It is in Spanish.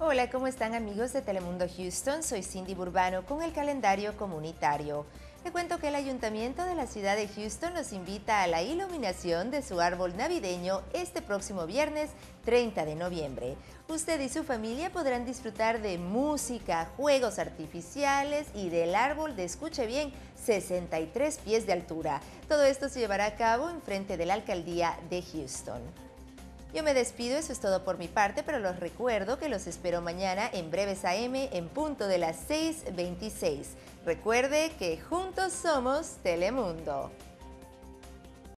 Hola, ¿cómo están amigos de Telemundo Houston? Soy Cindy Burbano con el calendario comunitario. Le cuento que el Ayuntamiento de la ciudad de Houston nos invita a la iluminación de su árbol navideño este próximo viernes 30 de noviembre. Usted y su familia podrán disfrutar de música, juegos artificiales y del árbol de, escuche bien, 63 pies de altura. Todo esto se llevará a cabo en frente de la alcaldía de Houston. Yo me despido, eso es todo por mi parte, pero los recuerdo que los espero mañana en Breves AM en punto de las 6.26. Recuerde que juntos somos Telemundo.